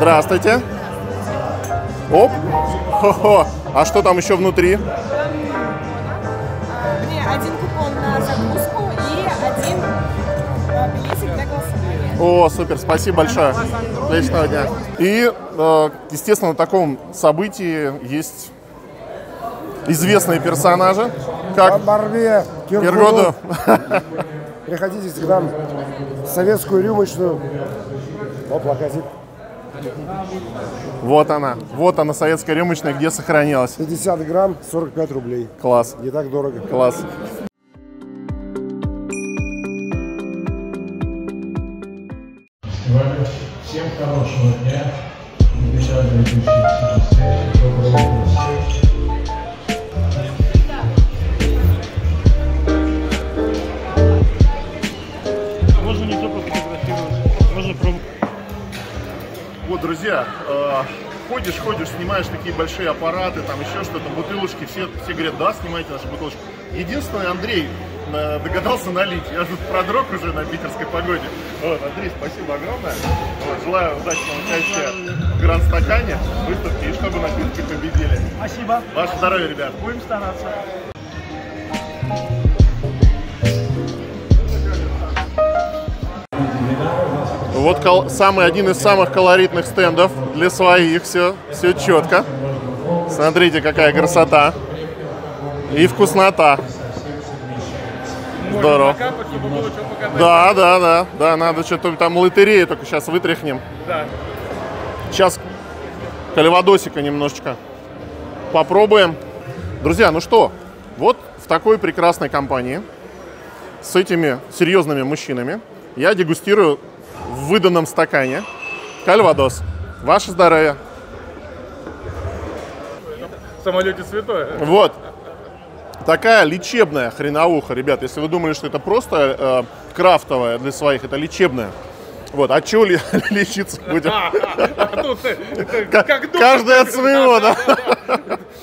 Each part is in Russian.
Здравствуйте. Оп. Хо-хо. А что там еще внутри? Мне один купон на закуску и один э, билетик для голосования. О, супер, спасибо большое. Отличного дня. И, э, естественно, на таком событии есть известные персонажи, как Барбе, Киргоду. Приходите к нам в советскую рюмочную. Оп, логотип. Вот она. Вот она, советская рюмочная, где сохранилась. 50 грамм, 45 рублей. Класс. Не так дорого. Класс. Всем хорошего дня. Ходишь, ходишь, снимаешь такие большие аппараты, там еще что-то, бутылочки, все, все говорят, да, снимайте наши бутылочки. Единственное, Андрей э, догадался налить. Я тут продрог уже на питерской погоде. Вот, Андрей, спасибо огромное. Вот, желаю удачного участия в гранд-стакане, выставке, и чтобы напитки победили. Спасибо. Ваше здоровье, ребят. Будем стараться. Вот кол- самый один из самых колоритных стендов для своих. Все, все четко. Смотрите, какая красота. И вкуснота. Здорово. Да, да, да, да, надо что-то там лотерею только сейчас вытряхнем. Да. Сейчас кальвадосика немножечко попробуем. Друзья, ну что, вот в такой прекрасной компании с этими серьезными мужчинами я дегустирую в выданном стакане кальвадос. Ваше здоровье. В самолете святое. Вот. Такая лечебная хреновуха, ребят. Если вы думали, что это просто э, крафтовая для своих, это лечебная. Вот, а чего ли- лечиться будем? Ка- как доктор, Каждый от своего, да?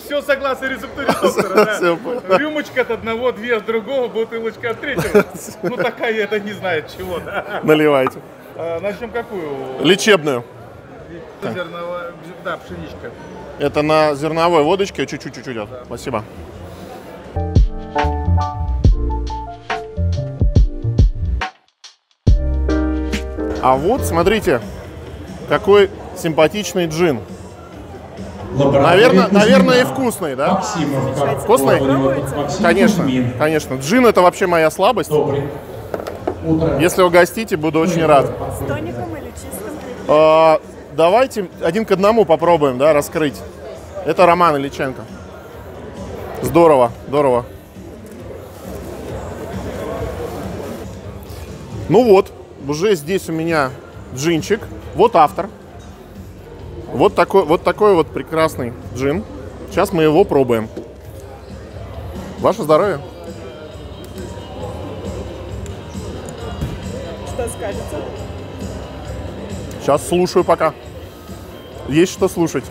Все согласно рецептуре доктора. Рюмочка от одного, две от другого, бутылочка от третьего. Ну, такая это не знает чего. Наливайте. А, Начнем какую? Лечебную. Зерновая, да, пшеничка. Это на зерновой водочке чуть-чуть чуть идет. Спасибо. А вот, смотрите, какой симпатичный джин. Наверное, наверное, и вкусный, да? Максимов. Вкусный? Конечно, конечно. Джин это вообще моя слабость. Добрый. Утро. Если угостите, буду очень рад. С тоником или чистым? А, давайте один к одному попробуем, да, раскрыть. Это Роман Ильиченко. Здорово, здорово. Ну вот, уже здесь у меня джинчик. Вот автор. Вот такой, вот такой вот прекрасный джин. Сейчас мы его пробуем. Ваше здоровье. Что скажете? Сейчас слушаю пока. Есть что слушать.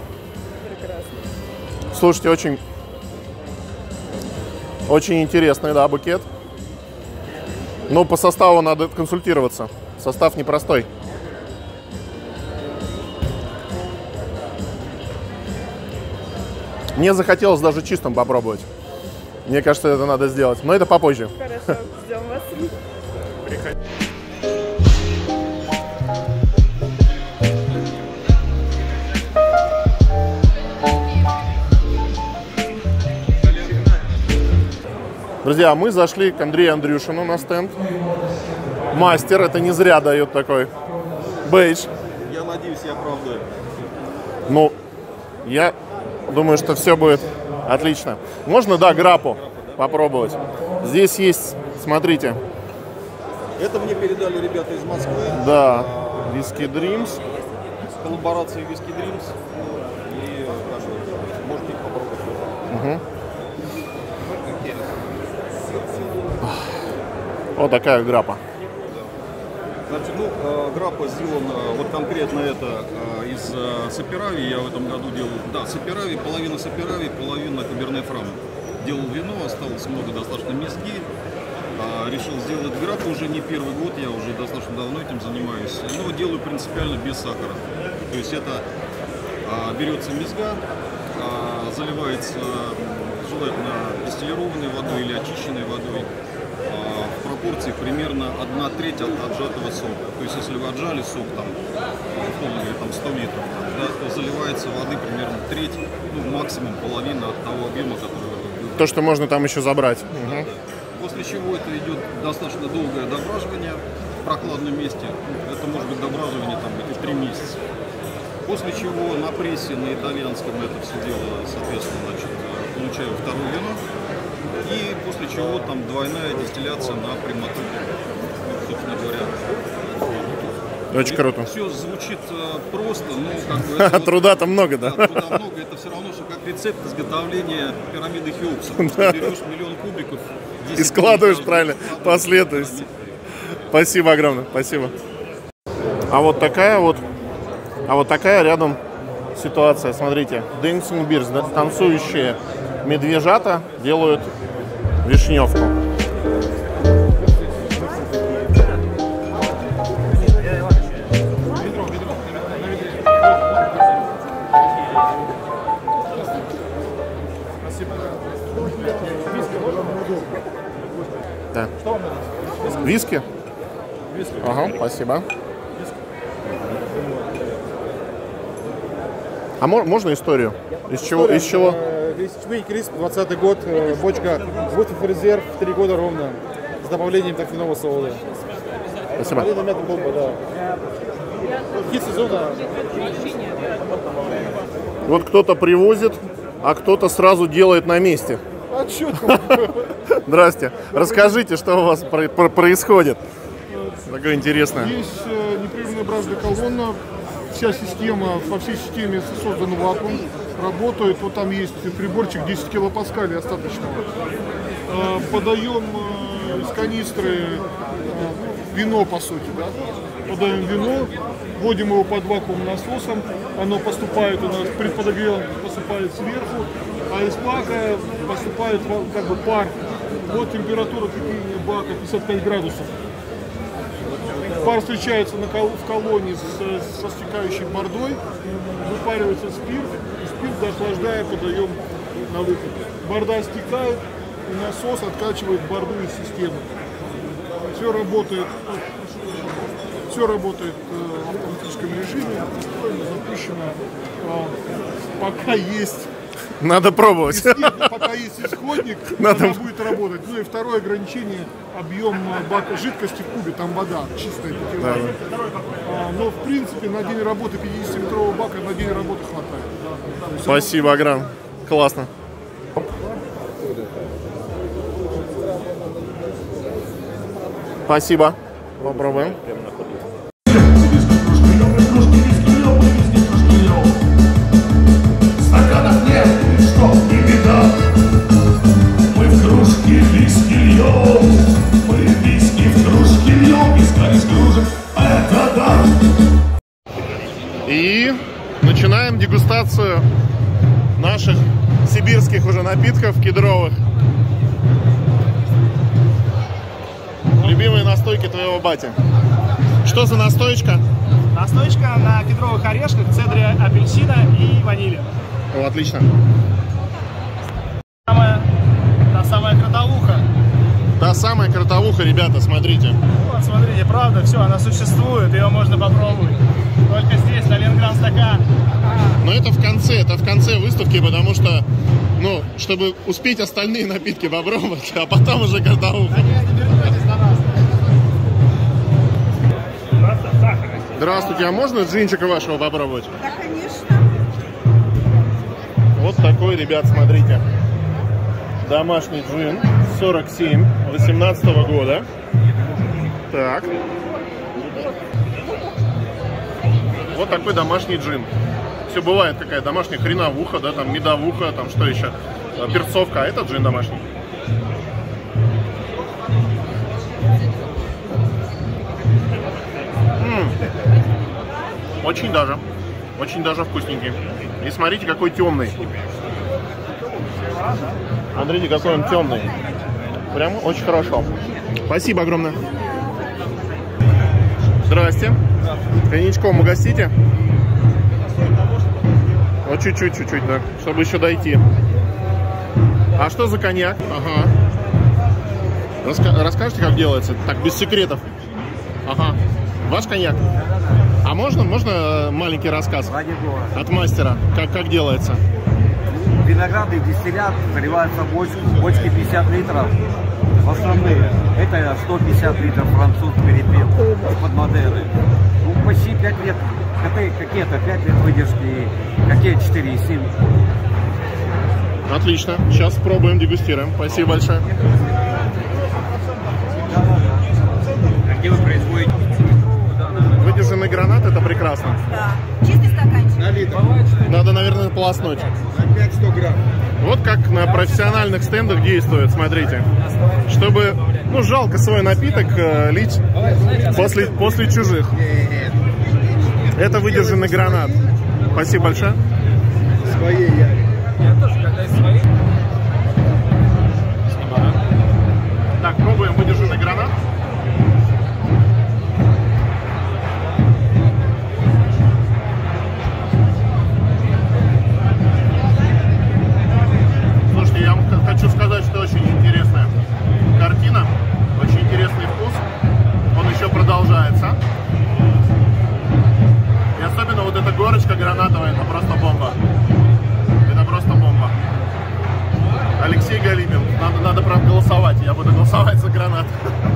Прекрасно. Слушайте, очень, очень интересный, да, букет. Но по составу надо консультироваться. Состав непростой. Мне захотелось даже чистым попробовать. Мне кажется, это надо сделать. Но это попозже. Хорошо, ждем вас. Друзья, мы зашли к Андрею Андрюшину на стенд. Мастер, это не зря дает такой бейдж. Я надеюсь, я оправдаю. Ну, я думаю, что все будет отлично. Можно, да, грапу попробовать. Здесь есть, смотрите, Это мне передали ребята из Москвы. да, виски Dreams. С коллаборацией Whisky Dreams. И как бы, можете их попробовать. Вот такая грапа. Значит, ну, э, граппа сделана, вот конкретно это э, из э, Саперави, я в этом году делаю. Да, Саперави, половина Саперави, половина Каберне Фрам. делал вино, осталось много достаточно мезги. А, решил сделать граф уже не первый год, я уже достаточно давно этим занимаюсь. Но делаю принципиально без сахара. То есть это а, берется мезга, а, заливается желательно дистиллированной водой или очищенной водой пропорции примерно 1 треть от отжатого сока. То есть если вы отжали сок там, условно говоря, там 100 литров, там, да, то заливается воды примерно треть, ну, максимум половина от того объема, который вы То, что можно там еще забрать. Мгм. После чего это идет достаточно долгое дображивание в прохладном месте. Это может быть дображивание там и три месяца. После чего на прессе, на итальянском это все дело, соответственно, значит, э, получаю второе вино. И после чего там двойная дистилляция на прямотруке. Собственно говоря. Очень круто. Все звучит э, просто, но как бы... это вот- Труда-то много, да? да, труда много, это все равно, что как рецепт изготовления пирамиды Хеопса. Берешь миллион кубиков, 10 И складываешь правильно, последовательность. Спасибо огромное, спасибо. А вот такая вот, а вот такая рядом ситуация. Смотрите, Dancing Bears, да, танцующие медвежата делают вишневку. Да. Виски? Ага, спасибо. А мо- можно историю? Из чего? Из чего? Весьмый Крисп, 20 год, э, бочка Woodford резерв, 3 года ровно, с добавлением торфяного солода. Спасибо. Малина, мята, бомба, да. Хит сезона, Вот кто-то привозит, а кто-то сразу делает на месте. а чё Здрасте. Расскажите, что у вас про- про- происходит. Такое интересное. Есть э, непрерывная бразда колонна, вся система, по всей системе создан вакуум, работает, вот там есть приборчик 10 килопаскалей остаточного. Э, Подаем э, из канистры э, вино, по сути, да? Подаем вино, вводим его под вакуум насосом, оно поступает у нас при подогреве поступает сверху, а из бака поступает как бы пар. Вот температура бака 55 градусов. Пар встречается на в колонне с- со стекающей бордой, выпаривается спирт, спирт, охлаждая, подаем на выход. Борда стекает, и насос откачивает борду из системы. Все работает, все работает э, в автоматическом режиме, запущено. А, Пока есть Надо пробовать. пока есть исходник, Надо- она будет работать. Ну и второе ограничение объем э, бака жидкости в кубе, там вода чистая питьевая. А, но в принципе на день работы 50-литрового бака на день работы хватает. Спасибо, Агран. Классно. Спасибо. Попробуем. Стаканов нет, что, не беда льем Мы виски в кружке льем Виска из кружек, это да И начинаем дегустацию наших сибирских уже напитков кедровых. Любимые настойки твоего бати. Что за настоечка? Настоечка на кедровых орешках, цедре апельсина и ванили. О, отлично. Самая, та самая кротовуха. Та самая кротовуха, ребята, смотрите. Вот, смотрите, правда, все, она существует, ее можно попробовать. Только здесь, на Ленинград стакан. Но это в конце, это в конце выставки, потому что, ну, чтобы успеть остальные напитки попробовать, а потом уже нас. Здравствуйте, а можно джинчика вашего попробовать? Да, конечно. Вот такой, ребят, смотрите. Домашний джин 47 18 года. Так. Вот такой домашний джин. Все бывает какая домашняя хреновуха, да, там медовуха, там что еще, э, перцовка, а это джин домашний. Очень даже, очень даже вкусненький. И смотрите, какой темный. Смотрите, какой он темный. Прям очень хорошо. Спасибо огромное. Здрасте. Коньячком угостите? Вот чуть-чуть, чуть-чуть, да. Чтобы еще дойти. А что за коньяк? Ага. Раска- расскажете, как делается? Так, без секретов. Ага. Ваш коньяк? А можно, можно э, маленький рассказ? От мастера. Как, как делается? Виноградный дистиллят заливается в бочку, бочки 50 литров. В основные. Это 150 литров француз перепел под Мадеры. Ну, почти 5 лет. Какие- Какие-то 5 лет выдержки, какие 4,7. Отлично. Сейчас пробуем, дегустируем. Спасибо большое. Где вы производите? Выдержанный гранат это прекрасно. Да. Чистый стаканчик. На литр. Полоснуть. На 5-100 грамм. Вот как на профессиональных стендах действует, смотрите. Чтобы, ну, жалко свой напиток э, лить после, после чужих. Это выдержанный гранат. Спасибо большое. Своей я. Так, Я буду голосовать за гранат. Все?